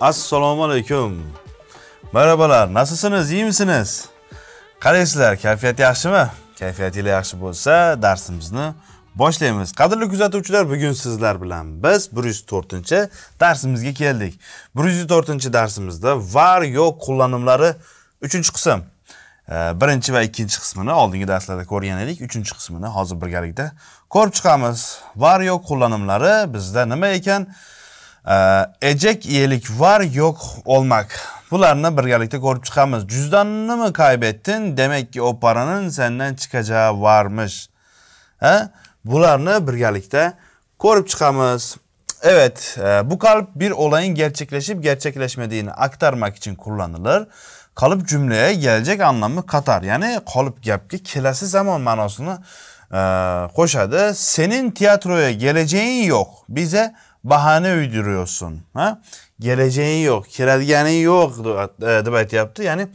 Assalomu alaykum. marhabalar nasılsınız, iyi misiniz? Qalaysizlar, kayfiyat yaxshimi? Kayfiyatingiz yaxshi bo'lsa, darsimizni boshlaymiz. Qadrli kuzatuvchilar, bugun sizlar bilan biz 104-darsimizga keldik. 104-darsimizda var yo'q qo'llanimlari 3-qism. birinchi va ikkinchi qismini oldingi darslarda ko'rgan edik uchinchi qismini hozir birgalikda ko'rib chiqamiz var yo'q qo'llanimlari bizda nima ekan ejek iyelik var yo'q olmak. Bularni birgalikda ko'rib chiqamiz juzdonini kaybettin? Demek ki o paranın senden çıkacağı varmış. Ha bularni birgalikda ko'rib chiqamiz evet bu kalıp bir olayın gerçekleşip gerçekleşmediğini aktarmak için kullanılır. Kalıp cümleye gelecek anlamı katar. Yani kalıp gapga kelasi zaman ma'nosini e, qo'shadi. Senin tiyatroya geleceğin yok. Bize bahane uyduruyorsun. Ha? Geleceğin yok, keladiganing yo'q deb aytyapti. Ya'ni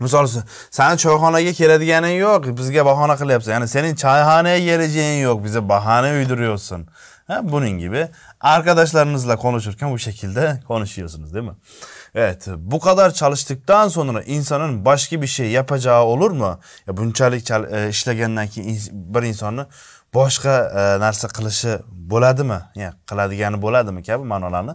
misol sani choyxonaga keladiganing yo'q, bizga bahona qilyapsan. Ya'ni senin choyxonaga geleceğin yok, bize bahane uyduruyorsun. Ha? Bunun gibi arkadaşlarınızla konuşurken bu şekilde konuşuyorsunuz değil mi? Evet bu kadar çalıştıktan sonra insanın başka bir şey yapacağı olur mu? Ya bunchalik e, ishlagandan keyin bir insonni boshqa e, narsa qilishi bo'ladimi? Ya qiladigan bo'ladimi kabi ma'nolarni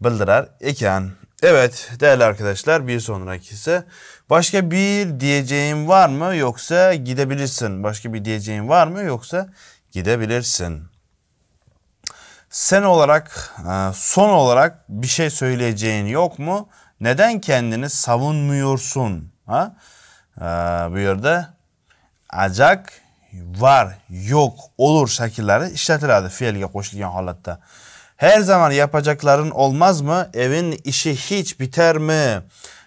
bildirar ekan. Evet değerli arkadaşlar bir sonrakisi başka bir diyeceğin var mı yoksa gidebilirsin. Başka bir diyeceğin var mı yoksa gidebilirsin. Sen olarak e, son olarak bir şey söyleyeceğin yok mu? Neden kendini savunmuyorsun? Ha? Ee, bu yerde acak var, yok, olur şekilleri işletiladi fe'lga qo'shilgan holatda. Her zaman yapacakların olmaz mı? Evin işi hiç biter mi?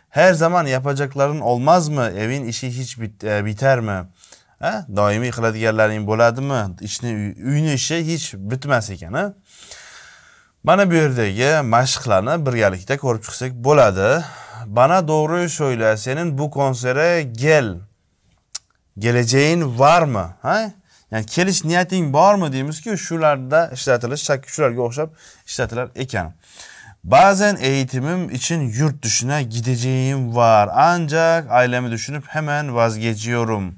Her zaman yapacakların olmaz mı? Evin işi hiç bit, e, biter mi? Ha? Doimiy qiladiganlaring bo'ladimi? Ishni uyni ishi hiç bitmas ekan, ha? Mana bu yerdagi mashqlarni birgalikda ko'rib chiqsak bo'ladi. Bana doğruyu söyle. Senin bu konsere gel. Geleceğin var mı? Ha? Yani kelish niyating bormi deymizku, shularda ishlatilish, chakki shularga o'xshab ishlatilar ekan. Bazen eğitimim için yurt dışına gideceğim var. Ancak ailemi düşünüp hemen vazgeçiyorum.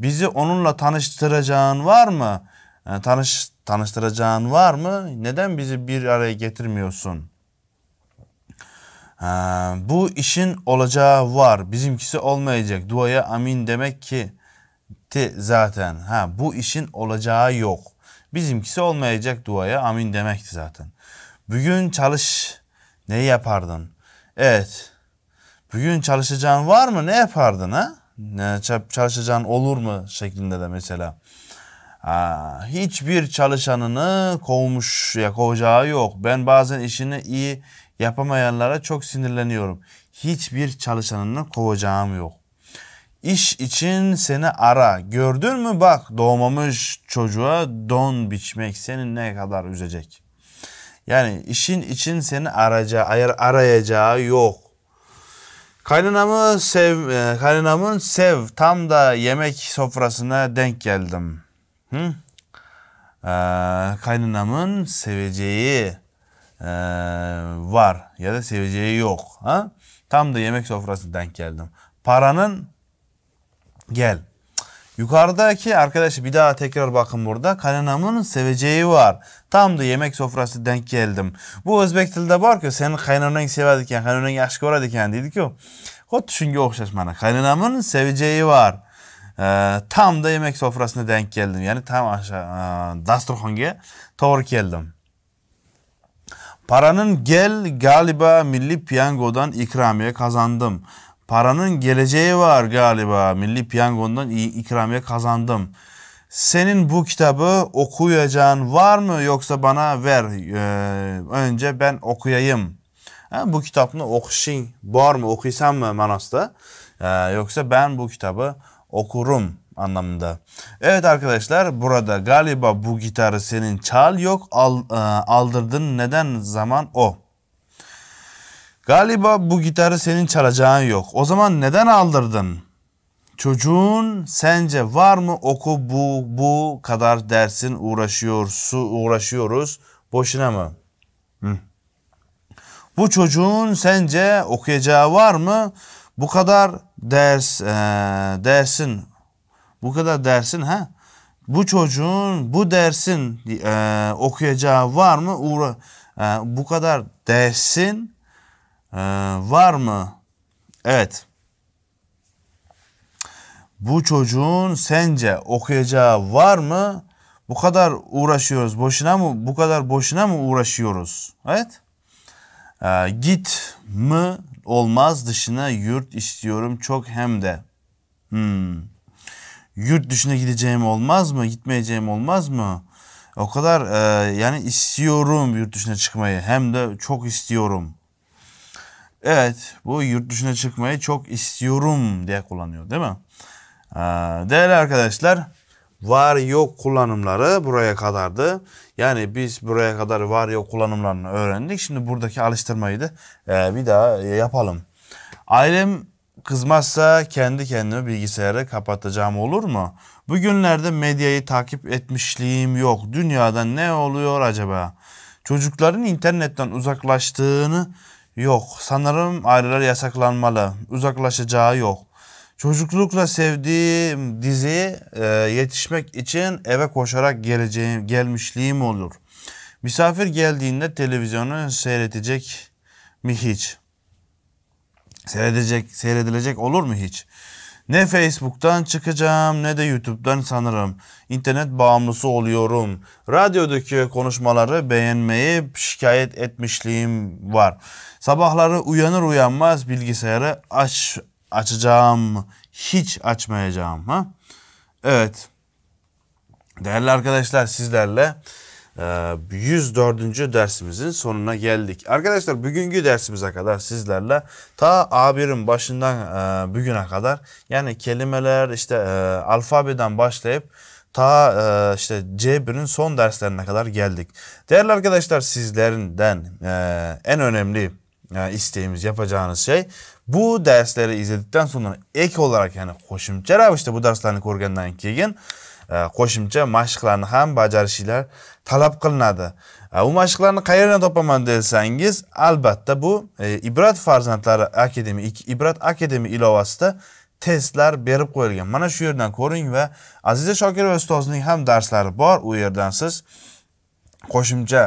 Bizi onunla tanıştıracağın var mı? Yani tanış tanıştıracağın var mı? Neden bizi bir araya getirmiyorsun? Ha, bu işin olacağı var. Bizimkisi olmayacak. Duaya amin demek ki ti zaten. Ha, bu işin olacağı yok. Bizimkisi olmayacak duaya amin demekti zaten. Bugün çalış ne yapardın? Evet. Bugün çalışacağın var mı? Ne yapardın ha? Ne çalışacağın olur mu şeklinde de mesela. Ha, hiçbir çalışanını kovmuş ya kovacağı yok. Ben bazen işini iyi yapamayanlara çok sinirleniyorum. Hiçbir çalışanını kovacağım yok. İş için seni ara. Gördün mü bak doğmamış çocuğa don biçmek seni ne kadar üzecek. Yani işin için seni arayacağı, arayacağı yok. Kaynanamı sev, e, kaynanamın sev tam da yemek sofrasına denk geldim. Hı? Ee, kaynanamın seveceği e, var ya da seveceği yok. Ha? Tam da yemek sofrasına denk geldim. Paranın gel. Yukarıdaki arkadaş bir daha tekrar bakın burada. Kaynanamın seveceği var. Tam da yemek sofrası denk geldim. Bu Özbek tilida borku seni qaynonang sevadi ekan, qaynonang yaxshi ko'radi ekan deydi-ku. Xuddi shunga o'xshash mana. Qaynonamın seveceği var. Ee, tam da yemek sofrasına denk geldim. Yani tam aşağı e, dasturxonga to'g'ri keldim. Paranın gel galiba milli piyangodan ikramiye kazandım. Paranın geleceği var galiba milli piyangodan ikramiye kazandım. Senin bu kitabı okuyacağın var mı yoksa bana ver ee, önce ben okuyayım. Ha, bu kitabını okuşing var mı okuysan mı manasida ee, yoksa ben bu kitabı okurum anlamında. Evet arkadaşlar burada galiba bu gitarı senin çal yok al, e, aldırdın neden zaman o. Galiba bu gitarı senin çalacağın yok. O zaman neden aldırdın? Çocuğun sence var mı oku bu bu kadar dersin uğraşıyorsu uğraşıyoruz boşuna mı? Hı. Bu çocuğun sence okuyacağı var mı? Bu kadar ders e, dersin bu kadar dersin ha? Bu çocuğun bu dersin e, okuyacağı var mı? Uğra, e, bu kadar dersin e, var mı? Evet. Bu çocuğun sence okuyacağı var mı? Bu kadar uğraşıyoruz. Boşuna mı? Bu kadar boşuna mı uğraşıyoruz? Evet. Ee, git mi olmaz dışına yurt istiyorum çok hem de. Hmm. Yurt dışına gideceğim olmaz mı? Gitmeyeceğim olmaz mı? O kadar e, yani istiyorum yurt dışına çıkmayı. Hem de çok istiyorum. Evet bu yurt dışına çıkmayı çok istiyorum diye kullanıyor değil mi? Ee, değerli arkadaşlar var yok kullanımları buraya kadardı. Yani biz buraya kadar var yok kullanımlarını öğrendik. Şimdi buradaki alıştırmayı da e, bir daha yapalım. Ailem kızmazsa kendi kendime bilgisayarı kapatacağım olur mu? Bugünlerde medyayı takip etmişliğim yok. Dünyada ne oluyor acaba? Çocukların internetten uzaklaştığını yok. Sanırım aileler yasaklanmalı. Uzaklaşacağı yok. Çocuklukla sevdiğim diziye e, yetişmek için eve koşarak geleceğim, gelmişliğim olur. Misafir geldiğinde televizyonu seyredecek mi hiç? Seyredecek, seyredilecek olur mu hiç? Ne Facebook'tan çıkacağım ne de YouTube'dan sanırım. İnternet bağımlısı oluyorum. Radyodaki konuşmaları beğenmeyi şikayet etmişliğim var. Sabahları uyanır uyanmaz bilgisayarı aç açacağım, hiç açmayacağım. Ha? Evet. Değerli arkadaşlar sizlerle 104. E, dersimizin sonuna geldik. Arkadaşlar bugünkü dersimize kadar sizlerle ta A1'in başından e, bugüne kadar yani kelimeler işte e, alfabeden başlayıp ta işte C1'in son derslerine kadar geldik. Değerli arkadaşlar sizlerinden en önemli isteğimiz yapacağınız şey bu dersleri izledikten sonra ek olarak yani qo'shimcha ravishda bu darslarni ko'rgandan keyin e, qo'shimcha mashqlarni ham bajarishinglar talab qilinadi. E, u mashqlarni qayerdan topaman desangiz albatta bu e, ibrat farzandlari akademi ibrat akademi ilovasida testlar berib qo'yilgan. Mana shu yerdan ko'ring va aziza shokirova ustozning ham darslari bor. U yerdan siz qo'shimcha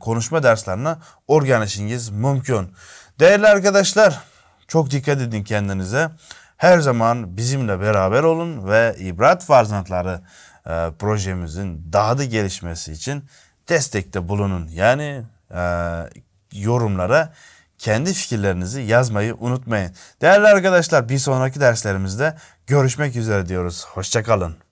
konuşma darslarini o'rganishingiz mumkin. Değerli arkadaşlar çok dikkat edin kendinize. Her zaman bizimle beraber olun ve İbrat Farzantları e, projemizin daha da gelişmesi için destekte bulunun. Yani e, yorumlara kendi fikirlerinizi yazmayı unutmayın. Değerli arkadaşlar bir sonraki derslerimizde görüşmek üzere diyoruz. Hoşçakalın.